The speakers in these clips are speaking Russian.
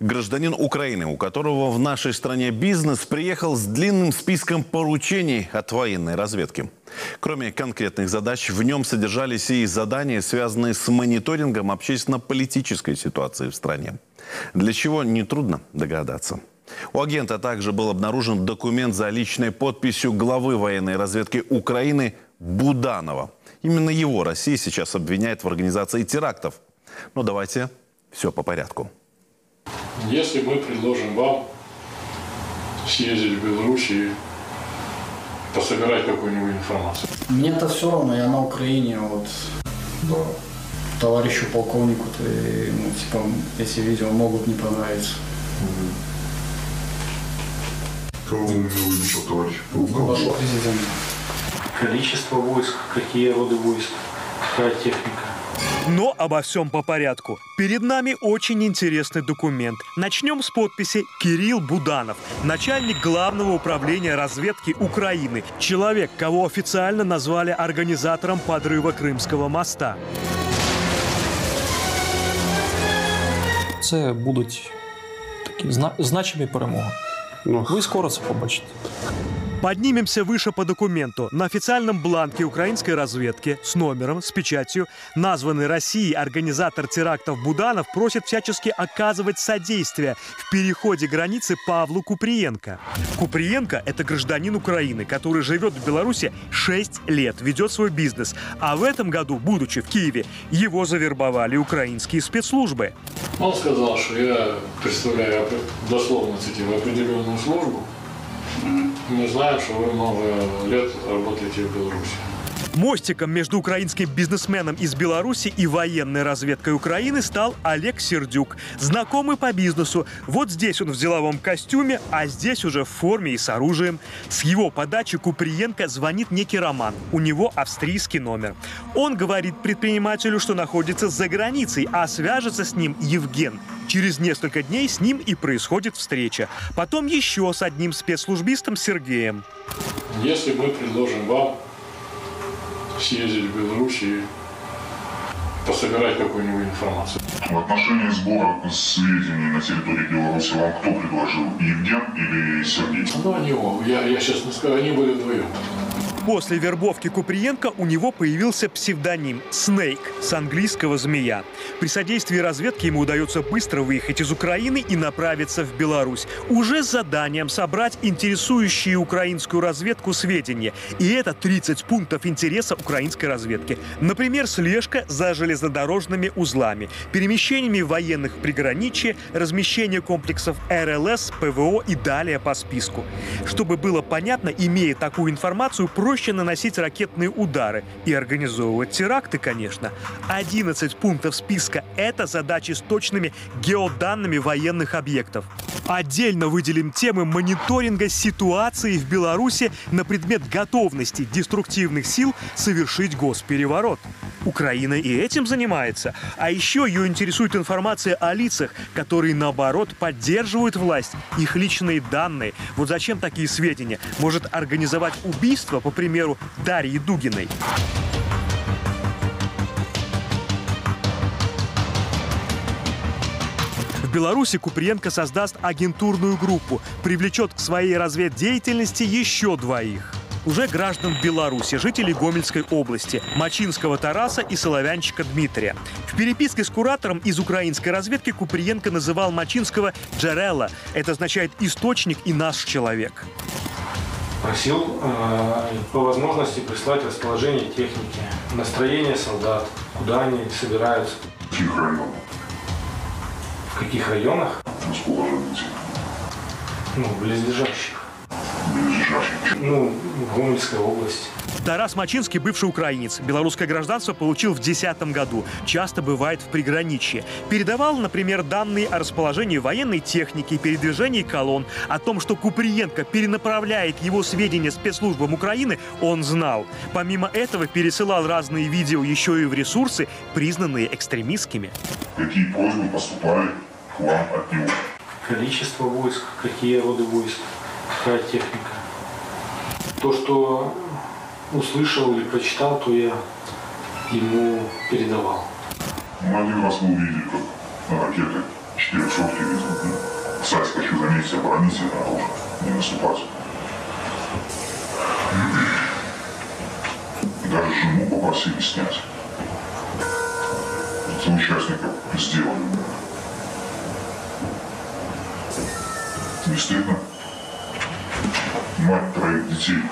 Гражданин Украины, у которого в нашей стране бизнес, приехал с длинным списком поручений от военной разведки. Кроме конкретных задач, в нем содержались и задания, связанные с мониторингом общественно-политической ситуации в стране. Для чего, нетрудно догадаться. У агента также был обнаружен документ за личной подписью главы военной разведки Украины Буданова. Именно его Россия сейчас обвиняет в организации терактов. Но давайте все по порядку. Если мы предложим вам съездить в Беларусь и пособирать какую-нибудь информацию. Мне-то все равно, я на Украине, вот да, товарищу полковнику, то, ну, типа, эти видео могут не понравиться. Кого вы имели в виду, товарищ полковник? Вашего президента. количество войск, какие роды войск, какая техника. Но обо всем по порядку. Перед нами очень интересный документ. Начнем с подписи Кирилл Буданов, начальник Главного управления разведки Украины. Человек, кого официально назвали организатором подрыва Крымского моста. Це будуть такі зна- значимі перемоги. Ви скоро це побачите. Поднимемся выше по документу. На официальном бланке украинской разведки с номером, с печатью, названный Россией организатор терактов Буданов просит всячески оказывать содействие в переходе границы Павлу Куприенко. Куприенко – это гражданин Украины, который живет в Беларуси 6 лет, ведет свой бизнес. А в этом году, будучи в Киеве, его завербовали украинские спецслужбы. Он сказал, что я представляю, дословно цитирую, определенную службу. Мы знаем, что вы много лет работаете в Беларуси. Мостиком между украинским бизнесменом из Беларуси и военной разведкой Украины стал Олег Сердюк, знакомый по бизнесу. Вот здесь он в деловом костюме, а здесь уже в форме и с оружием. С его подачи Куприенко звонит некий Роман. У него австрийский номер. Он говорит предпринимателю, что находится за границей, а свяжется с ним Евген. Через несколько дней с ним и происходит встреча. Потом еще с одним спецслужбистом Сергеем. Если мы предложим вам съездить в Беларусь и пособирать какую-нибудь информацию. В отношении сбора сведений на территории Беларуси вам кто предложил? Евген или Сергей? Ну, они, оба. я, я сейчас не скажу, они были вдвоем. После вербовки Куприенко у него появился псевдоним «Снейк» с английского «змея». При содействии разведки ему удается быстро выехать из Украины и направиться в Беларусь. Уже с заданием собрать интересующие украинскую разведку сведения. И это 30 пунктов интереса украинской разведки. Например, слежка за железнодорожными узлами, перемещениями военных приграничье, размещение комплексов РЛС, ПВО и далее по списку. Чтобы было понятно, имея такую информацию, проще наносить ракетные удары и организовывать теракты, конечно. 11 пунктов списка – это задачи с точными геоданными военных объектов. Отдельно выделим темы мониторинга ситуации в Беларуси на предмет готовности деструктивных сил совершить госпереворот. Украина и этим занимается. А еще ее интересует информация о лицах, которые, наоборот, поддерживают власть, их личные данные. Вот зачем такие сведения? Может организовать убийство, по примеру, Дарьи Дугиной? В Беларуси Куприенко создаст агентурную группу, привлечет к своей разведдеятельности еще двоих. Уже граждан Беларуси, жителей Гомельской области, Мачинского Тараса и Соловянчика Дмитрия. В переписке с куратором из украинской разведки Куприенко называл Мачинского «Джерелла». Это означает «источник и наш человек». Просил э, по возможности прислать расположение техники, настроение солдат, куда они собираются, В каких районах? в каких районах, Расположение ну, близлежащих. Ну, в Гомельской области. Тарас Мачинский, бывший украинец, белорусское гражданство получил в 2010 году. Часто бывает в приграничье. Передавал, например, данные о расположении военной техники, передвижении колонн. О том, что Куприенко перенаправляет его сведения спецслужбам Украины, он знал. Помимо этого, пересылал разные видео еще и в ресурсы, признанные экстремистскими. Какие просьбы поступали к вам от него? Количество войск, какие роды войск, какая техника. То, что услышал или прочитал, то я ему передавал. Один раз мы увидели, как на ракеты 400 везут. оборонительное оружие, не наступать. Даже жену попросили снять. За участников сделали. Не стыдно? Мать троих детей.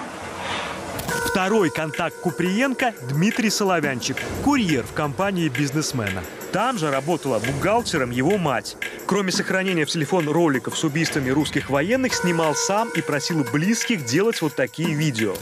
Второй контакт Куприенко – Дмитрий Соловянчик, курьер в компании бизнесмена. Там же работала бухгалтером его мать. Кроме сохранения в телефон роликов с убийствами русских военных, снимал сам и просил близких делать вот такие видео.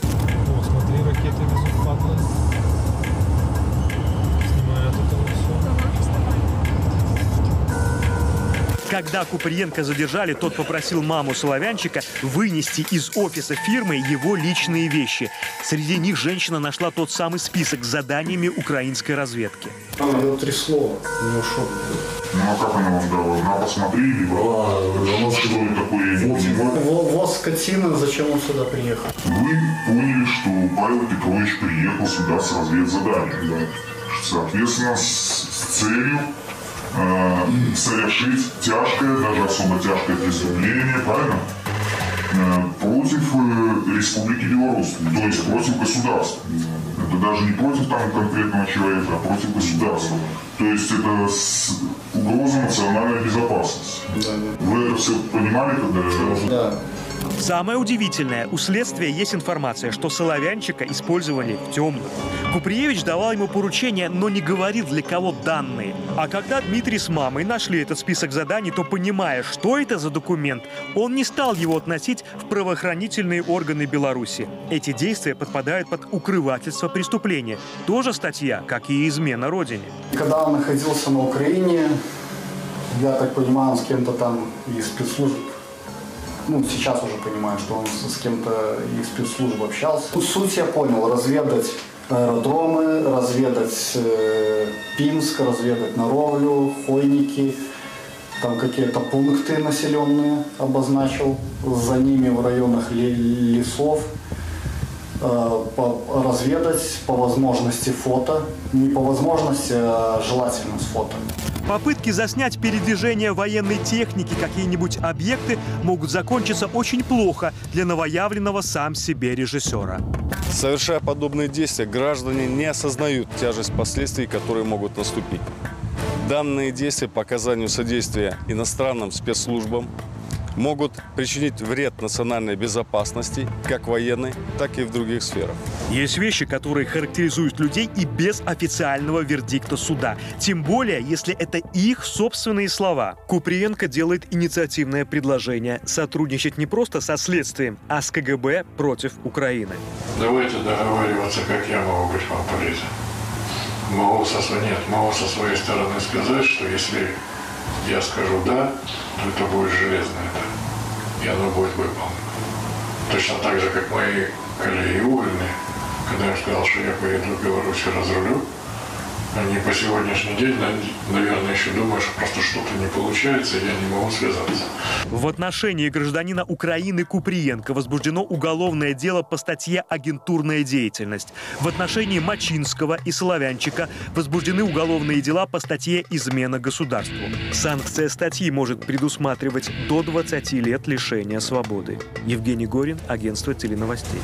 Когда Куприенко задержали, тот попросил маму Соловянчика вынести из офиса фирмы его личные вещи. Среди них женщина нашла тот самый список с заданиями украинской разведки. Там ее трясло, у него шок был. Ну а как она вам дала? На посмотри, либо она сказала такое, я не понимаю. Во- Вот скотина, зачем он сюда приехал? Вы поняли, что Павел Петрович приехал сюда с разведзаданием. Соответственно, с, с целью э, совершить тяжкое, даже особо тяжкое преступление, правильно? Э, против э, Республики Беларусь, то есть против государства. Это даже не против там конкретного человека, а против государства. То есть это с- угроза национальной безопасности. Вы это все понимали, когда... Да. Самое удивительное, у следствия есть информация, что Соловянчика использовали в темную. Куприевич давал ему поручения, но не говорил, для кого данные. А когда Дмитрий с мамой нашли этот список заданий, то, понимая, что это за документ, он не стал его относить в правоохранительные органы Беларуси. Эти действия подпадают под укрывательство преступления. Тоже статья, как и измена родине. Когда он находился на Украине, я так понимаю, он с кем-то там из спецслужб, ну, сейчас уже понимаю, что он с кем-то из спецслужб общался. Ну, Суть я понял, разведать аэродромы, разведать э, Пинск, разведать Наровлю, Хойники, там какие-то пункты населенные обозначил, за ними в районах ле- лесов, э, по- разведать по возможности фото, не по возможности, а желательно с фото. Попытки заснять передвижение военной техники, какие-нибудь объекты могут закончиться очень плохо для новоявленного сам себе режиссера. Совершая подобные действия, граждане не осознают тяжесть последствий, которые могут наступить. Данные действия по оказанию содействия иностранным спецслужбам могут причинить вред национальной безопасности, как военной, так и в других сферах. Есть вещи, которые характеризуют людей и без официального вердикта суда. Тем более, если это их собственные слова. Куприенко делает инициативное предложение сотрудничать не просто со следствием, а с КГБ против Украины. Давайте договариваться, как я могу быть вам полезен. Могу со своей, нет, могу со своей стороны сказать, что если я скажу «да», то это будет железное «да», и оно будет выполнено. Точно так же, как мои коллеги уволенные, когда я сказал, что я поеду в Беларусь и разрулю, они по сегодняшний день, на- наверное, еще думают, что просто что-то не получается, я не могу связаться. В отношении гражданина Украины Куприенко возбуждено уголовное дело по статье «Агентурная деятельность». В отношении Мачинского и Соловянчика возбуждены уголовные дела по статье «Измена государству». Санкция статьи может предусматривать до 20 лет лишения свободы. Евгений Горин, агентство теленовостей.